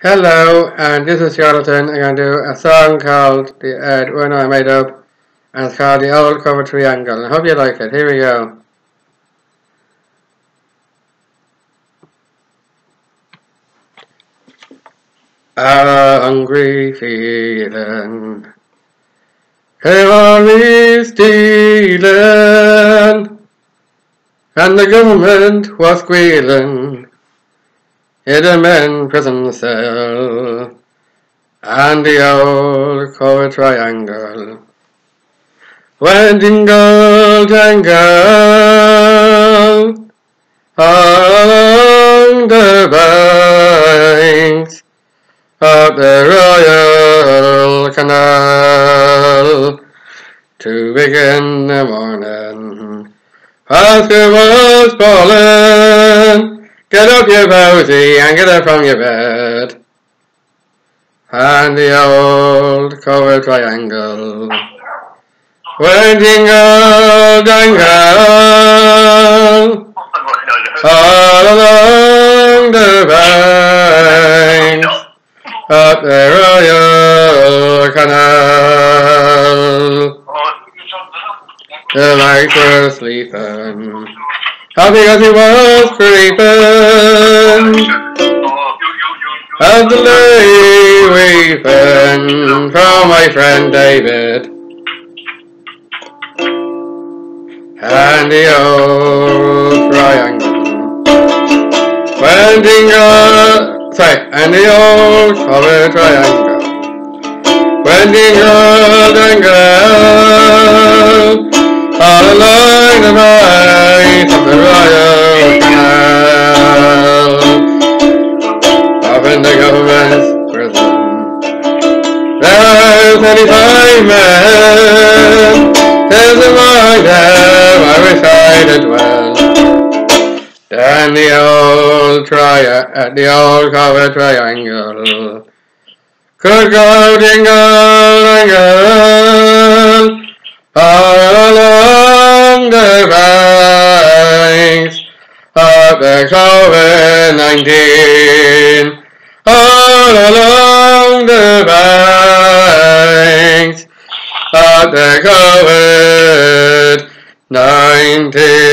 Hello, and this is Jonathan. I'm going to do a song called The Ed One I Made Up, and it's called The Old Cover Triangle. I hope you like it. Here we go. A hungry feeling me stealing, and the government was squealing in a men prison cell, and the old cover triangle went jingle jangle along the banks of the Royal Canal to begin the morning. Oscar was falling. Get up, you posy, and get up from your bed. And the old cover triangle went jingle jangle all along the banks of the Royal Canal. The lights were sleeping, all because he was creeping, and the lay weeping from my friend David. And the old triangle when jingle, sorry, and the old cover triangle when jingle are thirty-five men there's among them I wish I did well and the old tri at uh, the old cover triangle could go jingle jangle all along the banks of the COVID nineteen. All along the banks of the COVID nineteen